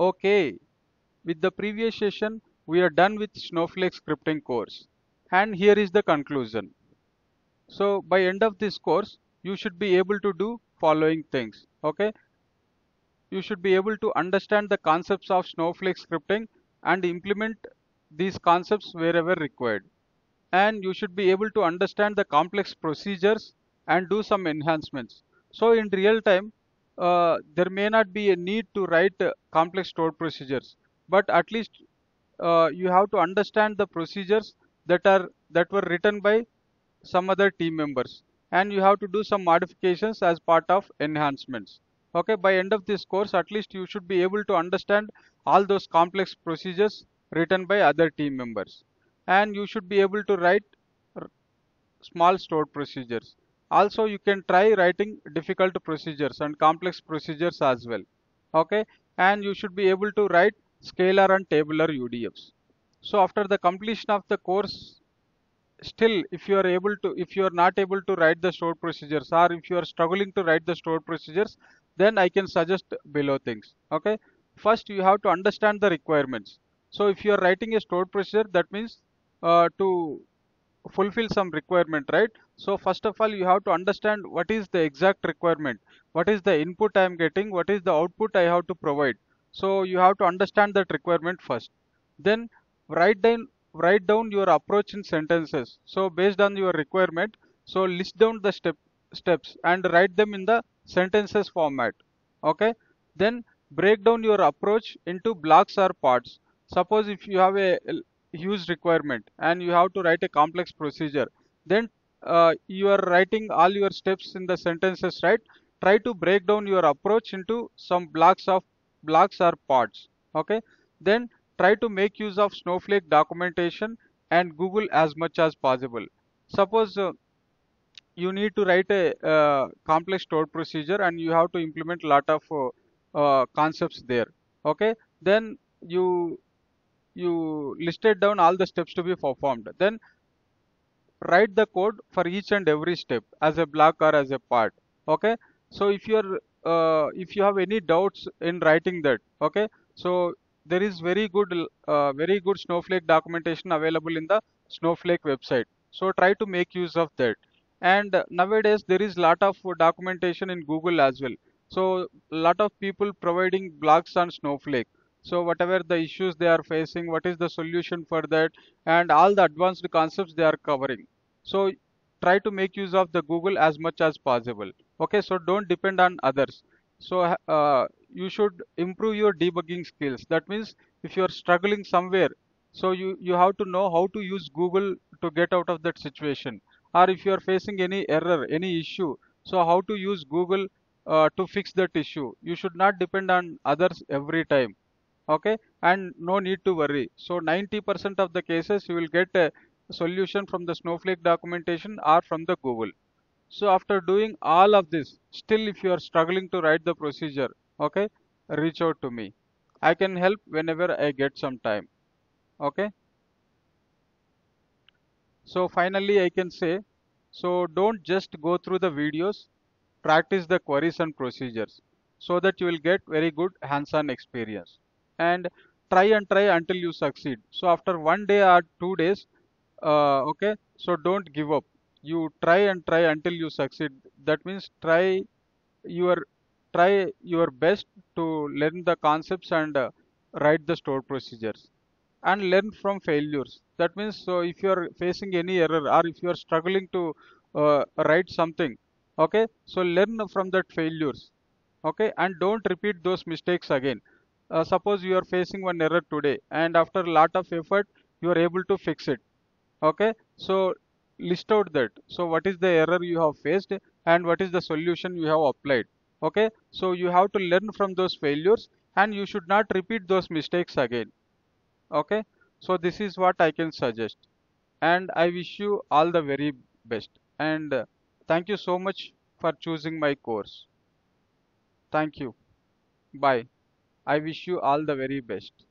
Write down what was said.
Okay, with the previous session, we are done with Snowflake scripting course. And here is the conclusion. So by end of this course, you should be able to do following things. Okay. You should be able to understand the concepts of Snowflake scripting and implement these concepts wherever required. And you should be able to understand the complex procedures and do some enhancements. So in real time, uh, there may not be a need to write complex stored procedures, but at least uh, you have to understand the procedures that are that were written by some other team members. And you have to do some modifications as part of enhancements. Okay by end of this course at least you should be able to understand all those complex procedures written by other team members. And you should be able to write small stored procedures also you can try writing difficult procedures and complex procedures as well. Okay? And you should be able to write scalar and tabular UDFs so after the completion of the course still if you are able to if you are not able to write the stored procedures or if you are struggling to write the stored procedures then i can suggest below things. Okay? First you have to understand the requirements. So if you are writing a stored procedure that means uh, to fulfill some requirement right so first of all you have to understand what is the exact requirement what is the input i am getting what is the output i have to provide so you have to understand that requirement first then write down write down your approach in sentences. So based on your requirement, so list down the step steps and write them in the sentences format. Okay. Then break down your approach into blocks or parts. Suppose if you have a huge requirement and you have to write a complex procedure, then uh, you are writing all your steps in the sentences, right? Try to break down your approach into some blocks of blocks or parts. Okay. Then try to make use of Snowflake documentation and Google as much as possible. Suppose uh, you need to write a uh, complex stored procedure and you have to implement a lot of uh, uh, concepts there. Okay, then you you listed down all the steps to be performed. Then write the code for each and every step as a block or as a part. Okay, so if you're uh, if you have any doubts in writing that, okay, so there is very good uh, very good snowflake documentation available in the snowflake website. So try to make use of that. And nowadays there is lot of documentation in google as well. So lot of people providing blogs on snowflake so whatever the issues they are facing what is the solution for that? And all the advanced concepts they are covering. So try to make use of the google as much as possible. Okay so don't depend on others. So uh, you should improve your debugging skills. That means if you are struggling somewhere so you you have to know how to use google to get out of that situation. Or if you are facing any error any issue so how to use google uh, to fix that issue. You should not depend on others every time okay? And no need to worry. So 90% of the cases you will get a solution from the snowflake documentation or from the google. So after doing all of this still if you are struggling to write the procedure okay reach out to me. I can help whenever i get some time. Okay? So finally i can say so don't just go through the videos practice the queries and procedures so that you will get very good hands-on experience and try and try until you succeed. So after one day or two days uh, okay so don't give up. You try and try until you succeed. That means try your try your best to learn the concepts and uh, write the stored procedures and learn from failures. That means so if you are facing any error or if you are struggling to uh, write something okay so learn from that failures okay and don't repeat those mistakes again uh, suppose you are facing one error today and after a lot of effort you are able to fix it. Okay? So list out that. So what is the error you have faced and what is the solution you have applied. Okay? So you have to learn from those failures and you should not repeat those mistakes again. Okay? So this is what i can suggest. And i wish you all the very best. And uh, thank you so much for choosing my course. Thank you. Bye i wish you all the very best